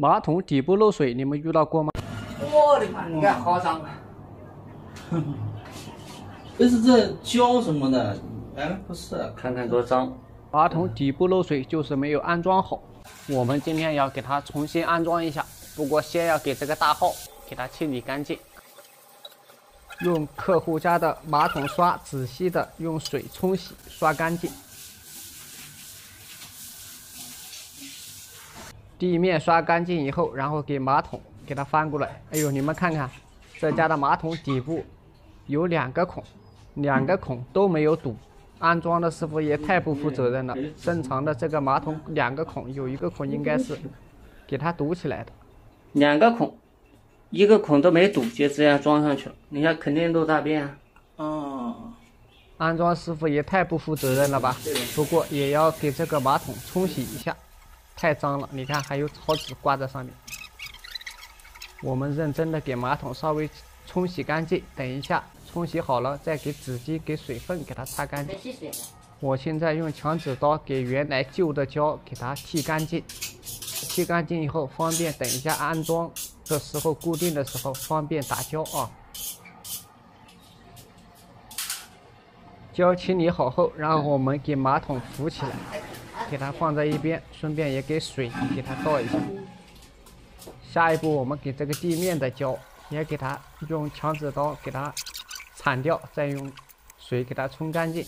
马桶底部漏水，你们遇到过吗？我的妈！你看好脏啊！这是这胶什么的？哎，不是，看看多脏。马桶底部漏水就是没有安装好，我们今天要给它重新安装一下。不过先要给这个大号给它清理干净，用客户家的马桶刷仔细的用水冲洗刷干净，地面刷干净以后，然后给马桶给它翻过来。哎呦，你们看看，这家的马桶底部有两个孔，两个孔都没有堵。安装的师傅也太不负责任了。正常的这个马桶两个孔有一个孔应该是给它堵起来的。两个孔，一个孔都没堵，就这样装上去了。你看，肯定漏大便啊！哦，安装师傅也太不负责任了吧？不过也要给这个马桶冲洗一下，太脏了。你看，还有草纸挂在上面。我们认真的给马桶稍微冲洗干净，等一下冲洗好了，再给纸巾给水分给它擦干净。我现在用墙纸刀给原来旧的胶给它剃干净。剃干净以后，方便等一下安装的时候固定的时候方便打胶啊。胶清理好后，然后我们给马桶扶起来，给它放在一边，顺便也给水给它倒一下。下一步，我们给这个地面的胶也给它用墙纸刀给它铲掉，再用水给它冲干净。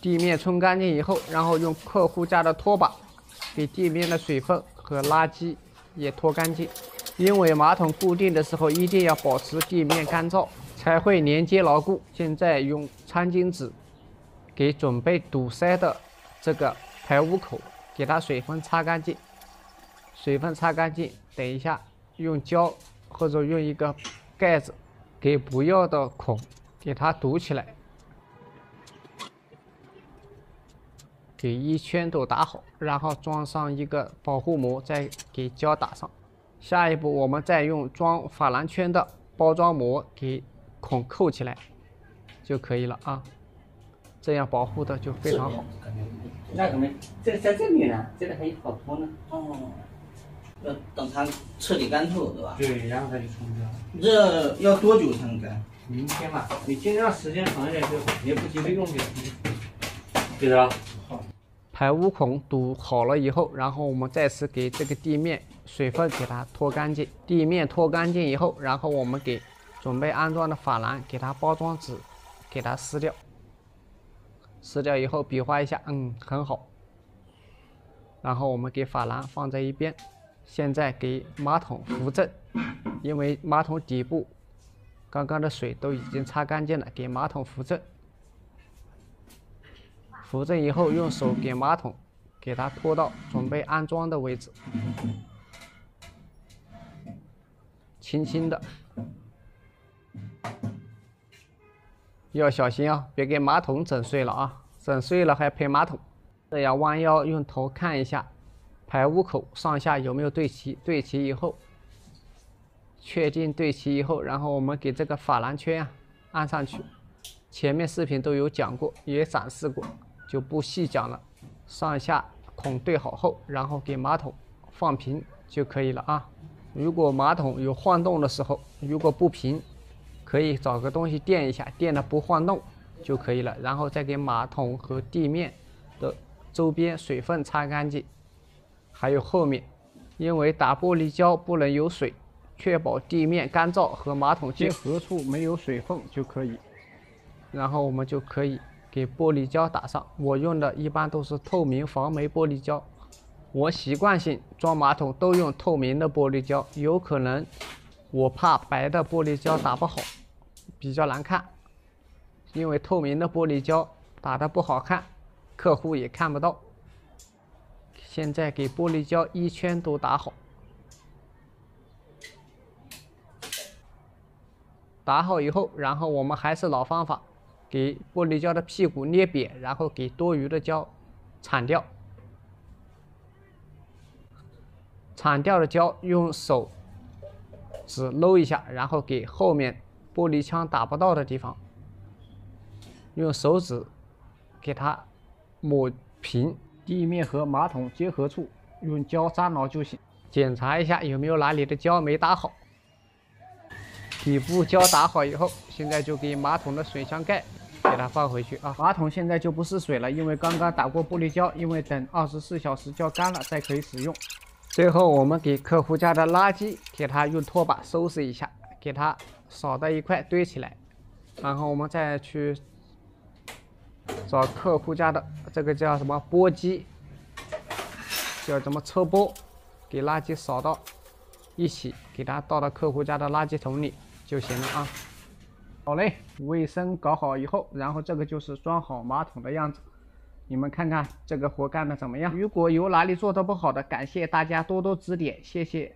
地面冲干净以后，然后用客户家的拖把给地面的水分和垃圾也拖干净。因为马桶固定的时候一定要保持地面干燥，才会连接牢固。现在用餐巾纸给准备堵塞的这个排污口给它水分擦干净，水分擦干净。等一下用胶或者用一个盖子给不要的孔给它堵起来。给一圈都打好，然后装上一个保护膜，再给胶打上。下一步，我们再用装珐琅圈的包装膜给孔扣起来就可以了啊。这样保护的就非常好。那个没，这在这里呢，这个还有好多呢。哦，要等它彻底干透，对吧？对，然后它就冲掉。这要多久才能干？明天吧，你尽量时间长一点就好，也不急着用就行。记得。排污孔堵好了以后，然后我们再次给这个地面水分给它拖干净。地面拖干净以后，然后我们给准备安装的法兰给它包装纸给它撕掉。撕掉以后比划一下，嗯，很好。然后我们给法兰放在一边。现在给马桶扶正，因为马桶底部刚刚的水都已经擦干净了，给马桶扶正。扶正以后，用手给马桶给它拖到准备安装的位置，轻轻的，要小心啊，别给马桶整碎了啊！整碎了还赔马桶。这样弯腰用头看一下排污口上下有没有对齐，对齐以后，确定对齐以后，然后我们给这个法兰圈啊安上去。前面视频都有讲过，也展示过。就不细讲了，上下孔对好后，然后给马桶放平就可以了啊。如果马桶有晃动的时候，如果不平，可以找个东西垫一下，垫的不晃动就可以了。然后再给马桶和地面的周边水分擦干净，还有后面，因为打玻璃胶不能有水，确保地面干燥和马桶接合处没有水缝就可以。然后我们就可以。给玻璃胶打上，我用的一般都是透明防霉玻璃胶。我习惯性装马桶都用透明的玻璃胶，有可能我怕白的玻璃胶打不好，比较难看。因为透明的玻璃胶打的不好看，客户也看不到。现在给玻璃胶一圈都打好，打好以后，然后我们还是老方法。给玻璃胶的屁股捏扁，然后给多余的胶铲掉。铲掉的胶用手只搂一下，然后给后面玻璃腔打不到的地方，用手指给它抹平。地面和马桶结合处用胶扎牢就行。检查一下有没有哪里的胶没打好。底部胶打好以后，现在就给马桶的水箱盖给它放回去啊。马桶现在就不是水了，因为刚刚打过玻璃胶，因为等二十四小时胶干了再可以使用。最后，我们给客户家的垃圾给他用拖把收拾一下，给他扫到一块堆起来，然后我们再去。找客户家的这个叫什么簸箕，叫什么车簸，给垃圾扫到一起，给它倒到客户家的垃圾桶里就行了啊。好嘞，卫生搞好以后，然后这个就是装好马桶的样子。你们看看这个活干的怎么样？如果有哪里做的不好的，感谢大家多多指点，谢谢。